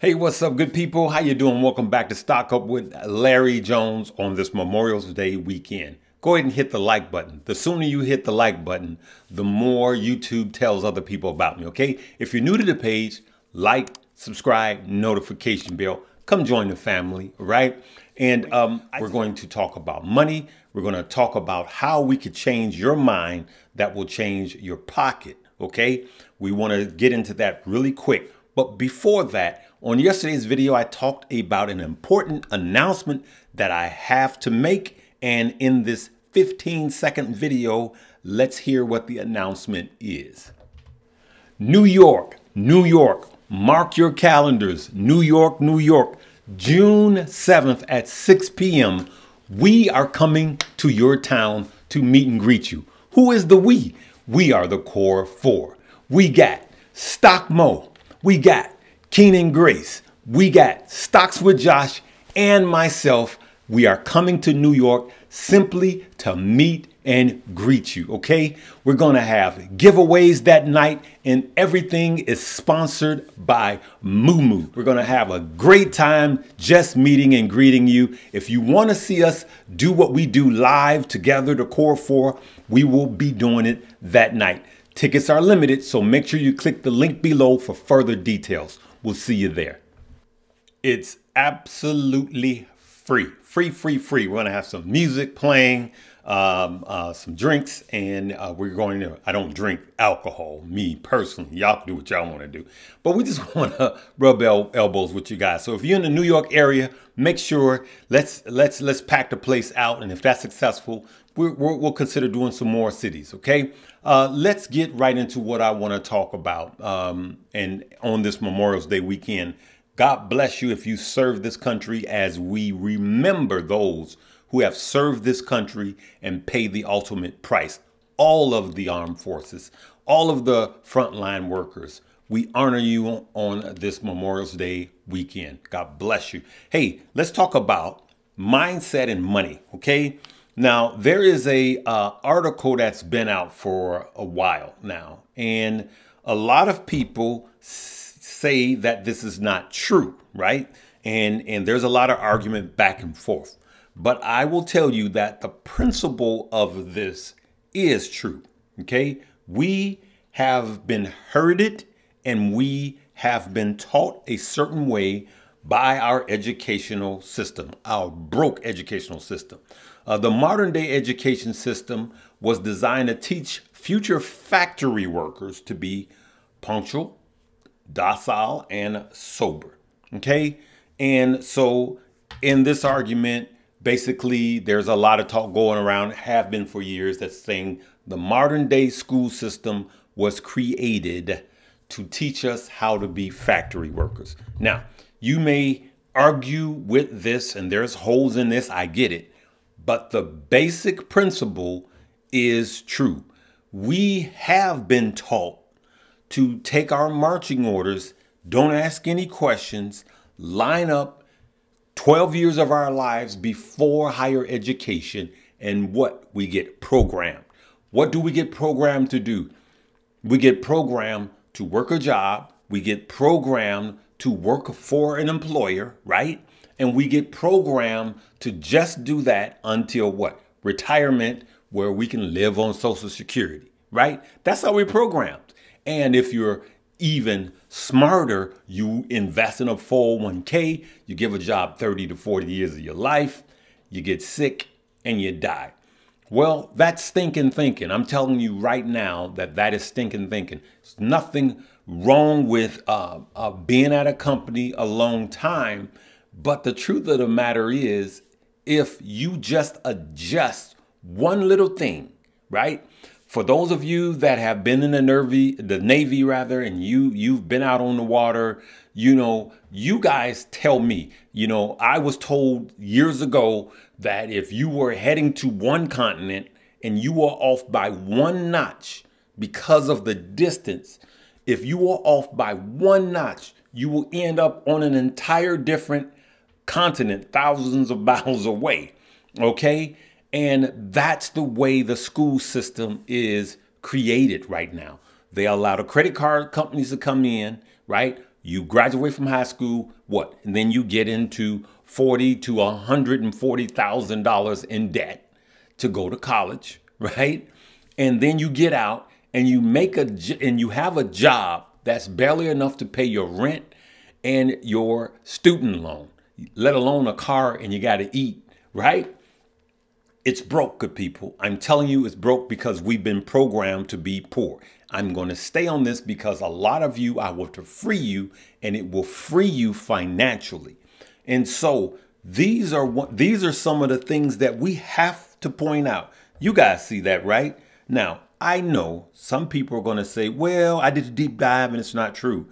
Hey, what's up, good people? How you doing? Welcome back to Stock Up with Larry Jones on this Memorial Day weekend. Go ahead and hit the like button. The sooner you hit the like button, the more YouTube tells other people about me, okay? If you're new to the page, like, subscribe, notification bell. Come join the family, right? And um, we're going to talk about money. We're going to talk about how we could change your mind that will change your pocket, okay? We want to get into that really quick. But before that, on yesterday's video, I talked about an important announcement that I have to make. And in this 15 second video, let's hear what the announcement is. New York, New York, mark your calendars. New York, New York, June 7th at 6 p.m. We are coming to your town to meet and greet you. Who is the we? We are the core four. We got Stock Moe. We got Kenan Grace. We got Stocks with Josh and myself. We are coming to New York simply to meet and greet you, okay? We're gonna have giveaways that night, and everything is sponsored by Moo We're gonna have a great time just meeting and greeting you. If you wanna see us do what we do live together, the Core 4, we will be doing it that night. Tickets are limited, so make sure you click the link below for further details. We'll see you there. It's absolutely free. Free, free, free. We're going to have some music playing, um, uh, some drinks, and uh, we're going to. I don't drink alcohol, me personally. Y'all can do what y'all want to do. But we just want to rub el- elbows with you guys. So if you're in the New York area, make sure let's let's let's pack the place out. And if that's successful, we will consider doing some more cities. Okay. Uh, let's get right into what I want to talk about. Um, and on this Memorial Day weekend, God bless you if you serve this country as we remember those who have served this country and paid the ultimate price. All of the armed forces, all of the frontline workers. We honor you on this Memorial Day weekend. God bless you. Hey, let's talk about mindset and money, okay? Now, there is a uh, article that's been out for a while now, and a lot of people say that this is not true, right? And and there's a lot of argument back and forth. But I will tell you that the principle of this is true. Okay? We have been herded and we have been taught a certain way by our educational system, our broke educational system. Uh, the modern day education system was designed to teach future factory workers to be punctual, docile, and sober. Okay? And so, in this argument, basically, there's a lot of talk going around, have been for years, that's saying the modern day school system was created to teach us how to be factory workers. Now, you may argue with this, and there's holes in this, I get it. But the basic principle is true. We have been taught to take our marching orders, don't ask any questions, line up 12 years of our lives before higher education, and what we get programmed. What do we get programmed to do? We get programmed to work a job, we get programmed to work for an employer, right? And we get programmed to just do that until what? Retirement, where we can live on Social Security, right? That's how we're programmed. And if you're even smarter, you invest in a 401k, you give a job 30 to 40 years of your life, you get sick, and you die. Well, that's stinking thinking. I'm telling you right now that that is stinking thinking. There's nothing wrong with uh, uh, being at a company a long time but the truth of the matter is, if you just adjust one little thing, right? For those of you that have been in the Navy, the Navy rather, and you you've been out on the water, you know, you guys tell me, you know, I was told years ago that if you were heading to one continent and you were off by one notch because of the distance, if you were off by one notch, you will end up on an entire different continent thousands of miles away. Okay? And that's the way the school system is created right now. They allow the credit card companies to come in, right? you graduate from high school, what? And then you get into forty to a hundred and forty thousand dollars in debt to go to college, right? And then you get out and you make a and you have a job that's barely enough to pay your rent and your student loan, let alone a car and you got to eat, right? It's broke, good people. I'm telling you, it's broke because we've been programmed to be poor. I'm going to stay on this because a lot of you, I want to free you and it will free you financially. And so these are what these are some of the things that we have to point out. You guys see that, right? Now, I know some people are going to say, well, I did a deep dive and it's not true.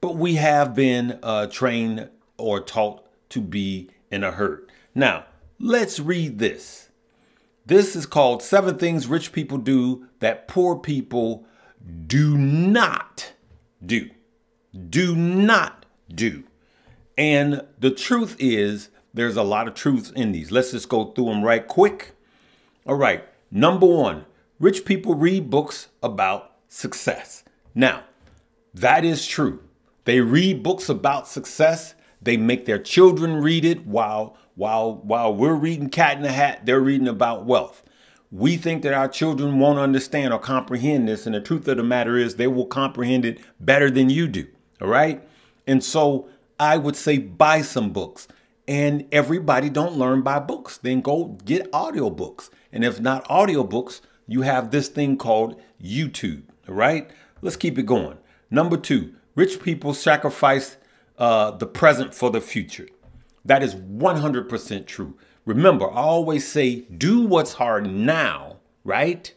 But we have been uh, trained or taught to be in a hurt. Now, Let's read this. This is called Seven Things Rich People Do That Poor People Do Not Do. Do not do. And the truth is, there's a lot of truths in these. Let's just go through them right quick. All right. Number one, rich people read books about success. Now, that is true. They read books about success. They make their children read it while while while we're reading Cat in the Hat, they're reading about wealth. We think that our children won't understand or comprehend this, and the truth of the matter is they will comprehend it better than you do. All right? And so I would say buy some books. And everybody don't learn by books. Then go get audiobooks. And if not audiobooks, you have this thing called YouTube. All right? Let's keep it going. Number two, rich people sacrifice uh, the present for the future. That is 100% true. Remember, I always say do what's hard now, right?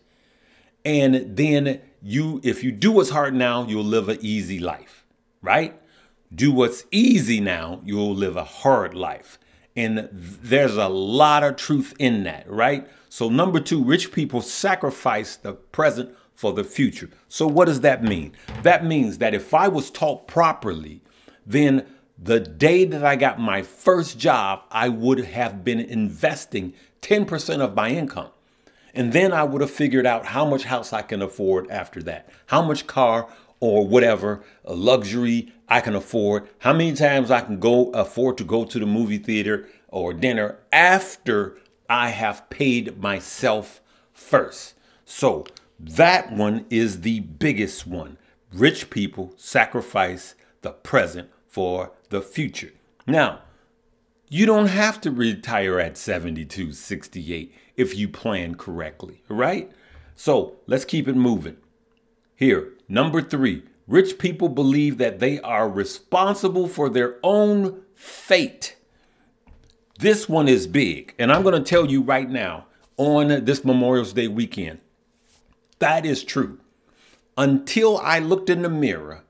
And then you if you do what's hard now, you'll live an easy life, right? Do what's easy now, you'll live a hard life. And there's a lot of truth in that, right? So number 2, rich people sacrifice the present for the future. So what does that mean? That means that if I was taught properly, then the day that I got my first job, I would have been investing 10% of my income. And then I would have figured out how much house I can afford after that, how much car or whatever a luxury I can afford, how many times I can go afford to go to the movie theater or dinner after I have paid myself first. So that one is the biggest one. Rich people sacrifice the present for the future. Now, you don't have to retire at 72, 68 if you plan correctly, right? So let's keep it moving. Here, number three rich people believe that they are responsible for their own fate. This one is big, and I'm going to tell you right now on this Memorial's Day weekend that is true. Until I looked in the mirror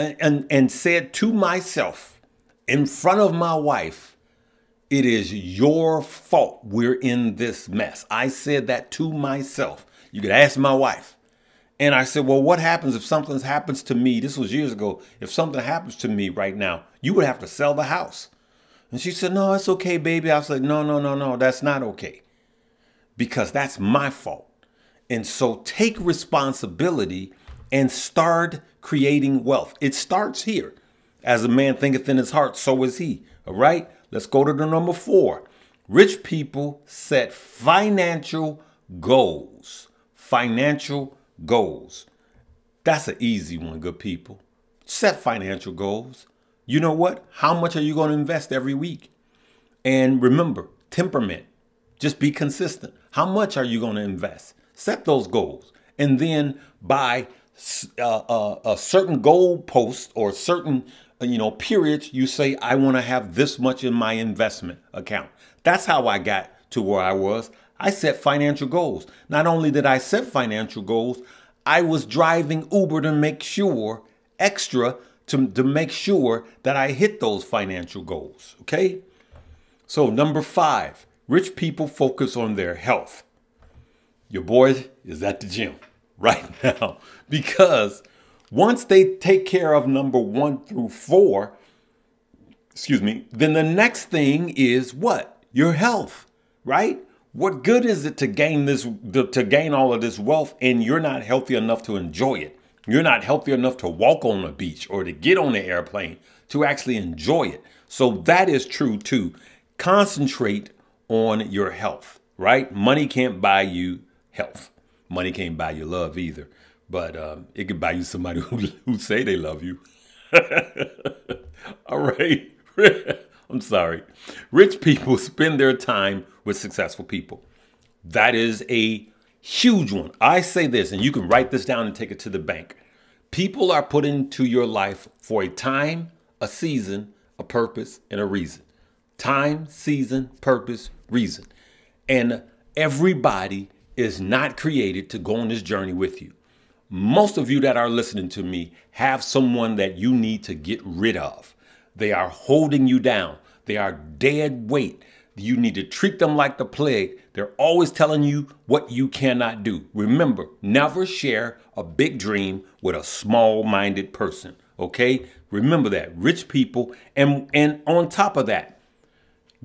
and, and, said to myself, in front of my wife, it is your fault we're in this mess. I said that to myself. You could ask my wife. And I said, Well, what happens if something happens to me? This was years ago. If something happens to me right now, you would have to sell the house. And she said, No, it's okay, baby. I was like, No, no, no, no, that's not okay. Because that's my fault. And so take responsibility and start creating wealth. It starts here. As a man thinketh in his heart, so is he. All right, let's go to the number four. Rich people set financial goals. Financial goals. That's an easy one, good people. Set financial goals. You know what? How much are you going to invest every week? And remember, temperament. Just be consistent. How much are you going to invest? Set those goals. And then by uh, uh, a certain goal post or certain you know, periods, you say, I want to have this much in my investment account. That's how I got to where I was. I set financial goals. Not only did I set financial goals, I was driving Uber to make sure, extra, to, to make sure that I hit those financial goals. Okay? So, number five, rich people focus on their health. Your boy is at the gym right now because once they take care of number one through four, excuse me, then the next thing is what? Your health, right? What good is it to gain this to gain all of this wealth and you're not healthy enough to enjoy it, You're not healthy enough to walk on a beach or to get on the airplane to actually enjoy it. So that is true too. Concentrate on your health, right? Money can't buy you health. Money can't buy you love either, but um, it can buy you somebody who, who say they love you. All right. I'm sorry. Rich people spend their time with successful people. That is a huge one. I say this, and you can write this down and take it to the bank. People are put into your life for a time, a season, a purpose, and a reason. Time, season, purpose, reason. And everybody is not created to go on this journey with you. Most of you that are listening to me have someone that you need to get rid of. They are holding you down. They are dead weight. You need to treat them like the plague. They're always telling you what you cannot do. Remember, never share a big dream with a small minded person. Okay? Remember that. Rich people. And, and on top of that,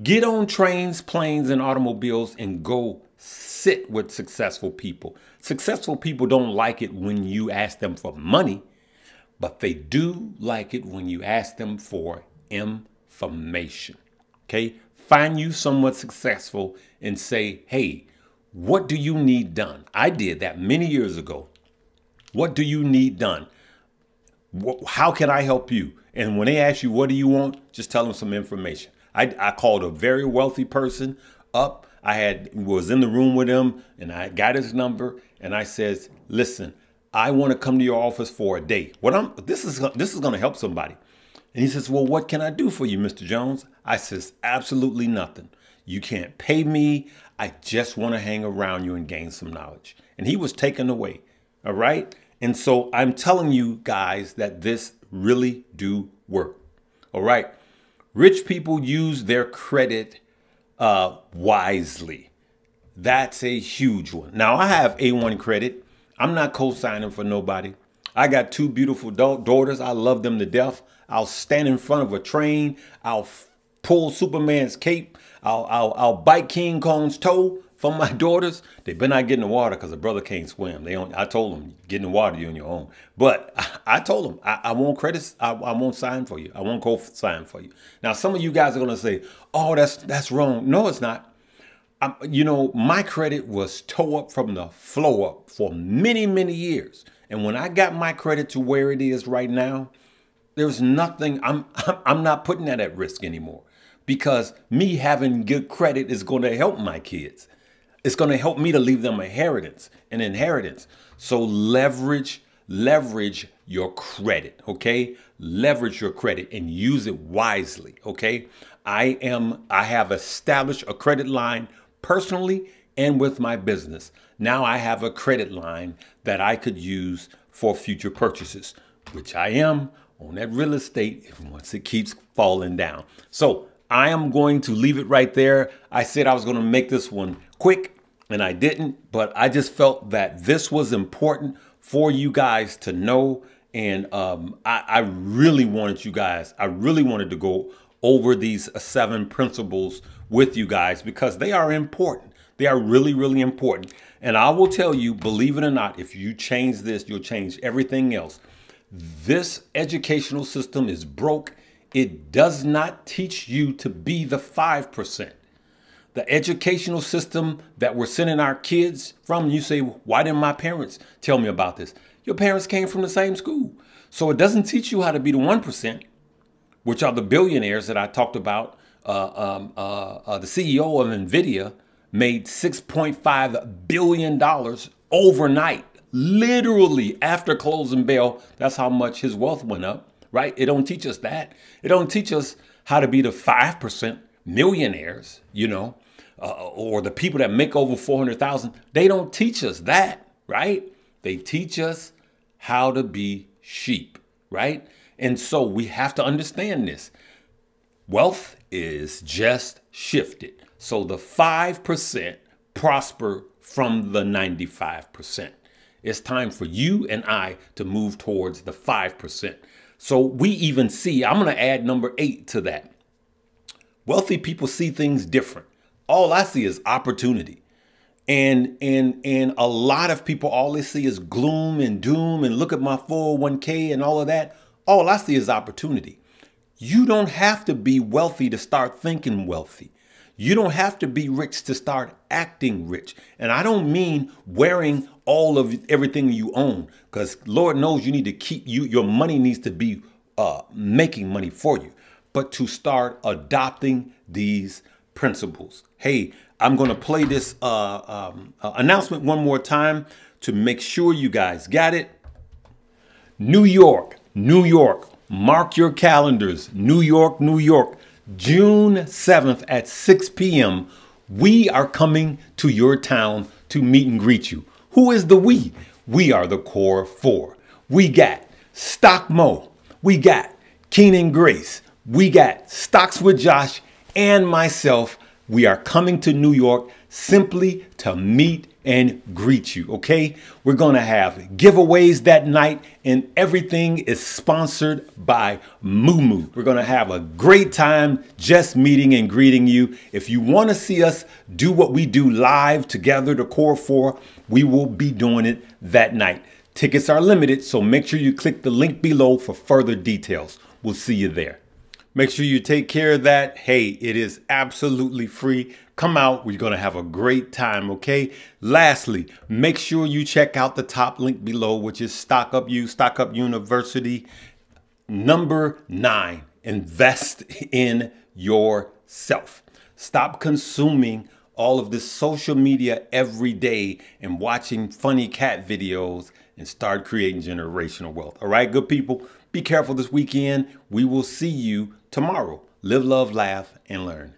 get on trains, planes, and automobiles and go sit with successful people. Successful people don't like it when you ask them for money, but they do like it when you ask them for information. Okay? Find you someone successful and say, hey, what do you need done? I did that many years ago. What do you need done? How can I help you? And when they ask you, what do you want? Just tell them some information. I, I called a very wealthy person up. I had was in the room with him and I got his number and I says, listen, I want to come to your office for a day. What I'm this is this is going to help somebody. And he says, Well, what can I do for you, Mr. Jones? I says, Absolutely nothing. You can't pay me. I just want to hang around you and gain some knowledge. And he was taken away. All right. And so I'm telling you guys that this really do work. All right. Rich people use their credit uh, wisely. That's a huge one. Now I have A1 credit. I'm not co-signing for nobody. I got two beautiful daughters. I love them to death. I'll stand in front of a train. I'll pull Superman's cape. I'll, I'll, I'll bite King Kong's toe for my daughters. They better not get in the water because the brother can't swim. They don't, I told them, get in the water, you on your own. But I, I told them, I, I won't credit, I, I won't sign for you. I won't co-sign for you. Now, some of you guys are going to say, oh, that's, that's wrong. No, it's not. I'm, you know, my credit was toe up from the floor up for many, many years. And when I got my credit to where it is right now, there's nothing, I'm, I'm not putting that at risk anymore because me having good credit is going to help my kids. It's going to help me to leave them inheritance, an inheritance. So leverage, leverage your credit, okay? Leverage your credit and use it wisely, okay? I am, I have established a credit line personally and with my business. Now I have a credit line that I could use for future purchases, which I am on that real estate once it keeps falling down. So I am going to leave it right there. I said I was going to make this one quick and I didn't, but I just felt that this was important for you guys to know. And um, I, I really wanted you guys, I really wanted to go over these seven principles with you guys because they are important. They are really, really important. And I will tell you, believe it or not, if you change this, you'll change everything else. This educational system is broke. It does not teach you to be the 5%. The educational system that we're sending our kids from, you say, why didn't my parents tell me about this? Your parents came from the same school. So it doesn't teach you how to be the 1%, which are the billionaires that I talked about. Uh, um, uh, uh, the CEO of NVIDIA made $6.5 billion overnight literally after closing bell that's how much his wealth went up right it don't teach us that it don't teach us how to be the 5% millionaires you know uh, or the people that make over 400000 they don't teach us that right they teach us how to be sheep right and so we have to understand this wealth is just shifted so the 5% prosper from the 95% it's time for you and I to move towards the 5%. So we even see, I'm going to add number eight to that. Wealthy people see things different. All I see is opportunity. And and and a lot of people all they see is gloom and doom and look at my 401k and all of that. All I see is opportunity. You don't have to be wealthy to start thinking wealthy. You don't have to be rich to start acting rich. And I don't mean wearing all of everything you own, because Lord knows you need to keep you, your money needs to be uh, making money for you, but to start adopting these principles. Hey, I'm going to play this uh, um, uh, announcement one more time to make sure you guys got it. New York, New York, mark your calendars. New York, New York. June 7th at 6 p.m., we are coming to your town to meet and greet you. Who is the we? We are the core four. We got Stock Moe. We got Kenan Grace. We got Stocks with Josh and myself. We are coming to New York simply to meet and greet you, okay? We're gonna have giveaways that night, and everything is sponsored by Moo We're gonna have a great time just meeting and greeting you. If you wanna see us do what we do live together, the Core 4, we will be doing it that night. Tickets are limited, so make sure you click the link below for further details. We'll see you there. Make sure you take care of that. Hey, it is absolutely free. Come out. We're going to have a great time, okay? Lastly, make sure you check out the top link below, which is Stock Up U, Stock Up University. Number nine, invest in yourself. Stop consuming all of this social media every day and watching funny cat videos and start creating generational wealth. All right, good people, be careful this weekend. We will see you tomorrow. Live, love, laugh, and learn.